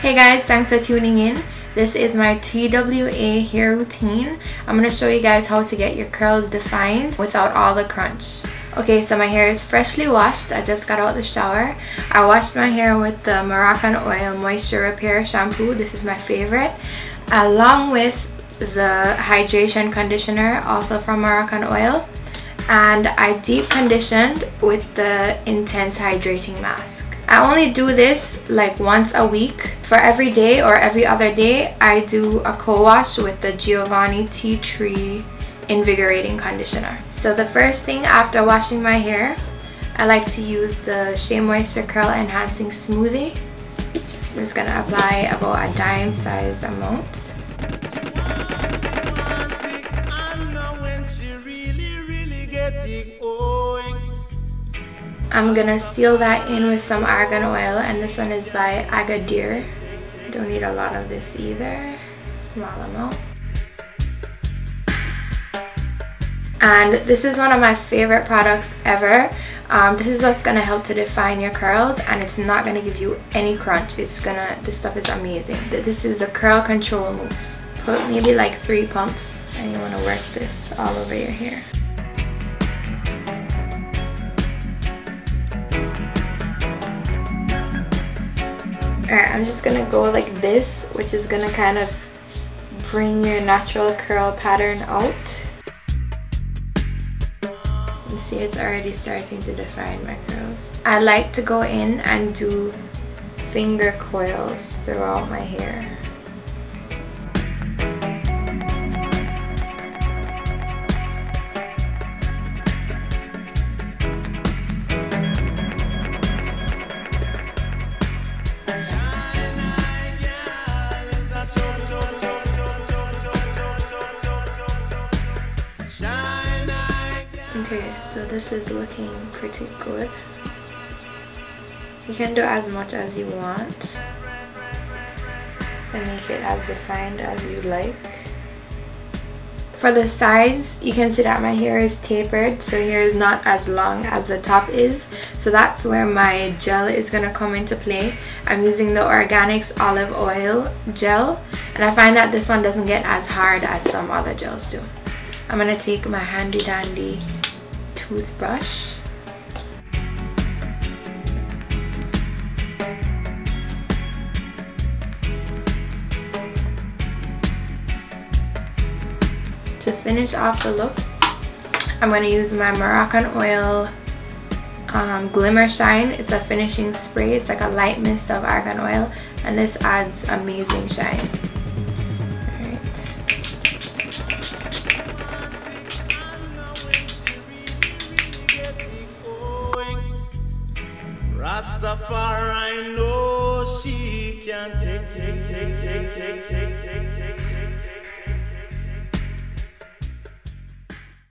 Hey guys, thanks for tuning in. This is my TWA hair routine. I'm to show you guys how to get your curls defined without all the crunch. Okay, so my hair is freshly washed. I just got out the shower. I washed my hair with the Moroccan Oil Moisture Repair Shampoo. This is my favorite. Along with the hydration conditioner, also from Moroccan Oil. And I deep conditioned with the Intense Hydrating Mask. I only do this like once a week. For every day or every other day, I do a co-wash with the Giovanni Tea Tree Invigorating Conditioner. So the first thing after washing my hair, I like to use the Shea Moisture Curl Enhancing Smoothie. I'm just gonna apply about a dime size amount. I'm gonna seal that in with some argan oil and this one is by Agadir. Don't need a lot of this either, small amount. And this is one of my favorite products ever. Um, this is what's gonna help to define your curls and it's not gonna give you any crunch. It's gonna, this stuff is amazing. This is the Curl Control Mousse. Put maybe like three pumps and you wanna work this all over your hair. Alright, I'm just gonna go like this, which is gonna kind of bring your natural curl pattern out. You see it's already starting to define my curls. I like to go in and do finger coils throughout my hair. Okay, so this is looking pretty good. You can do as much as you want and make it as defined as you like. For the sides, you can see that my hair is tapered, so here is not as long as the top is. So that's where my gel is going to come into play. I'm using the Organics Olive Oil Gel, and I find that this one doesn't get as hard as some other gels do. I'm going to take my handy dandy toothbrush. To finish off the look, I'm going to use my Moroccanoil um, Glimmer Shine. It's a finishing spray. It's like a light mist of argan oil and this adds amazing shine. Rastafari I know she can take, take, take, take, take, take.